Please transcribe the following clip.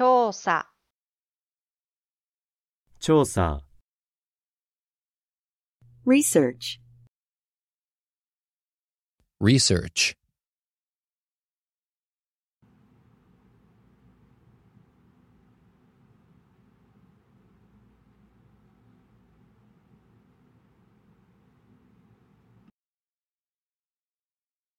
調査、調査、research, research,